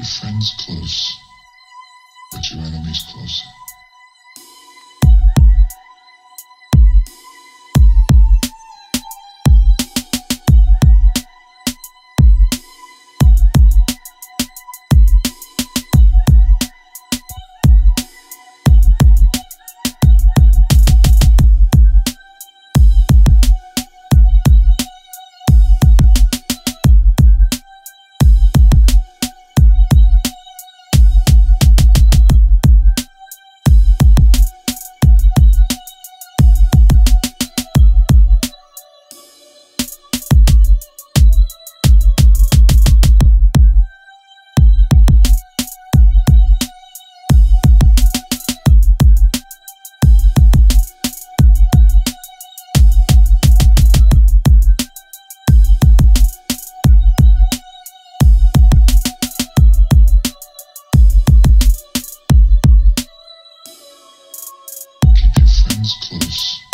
your friends close, but your enemies closer. Friends close,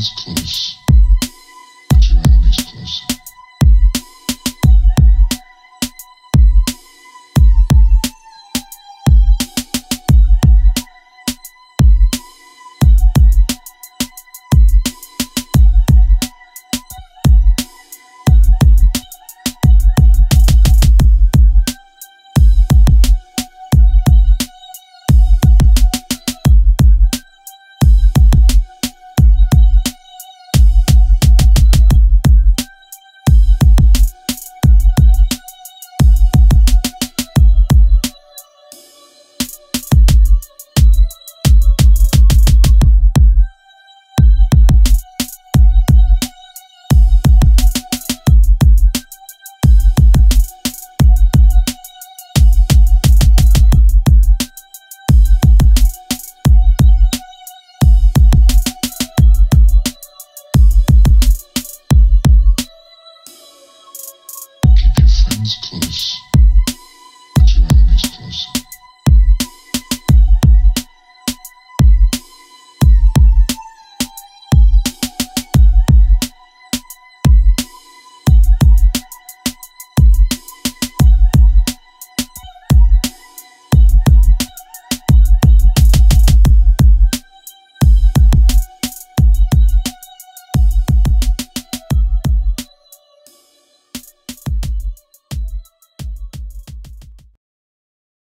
friends close, Friends close,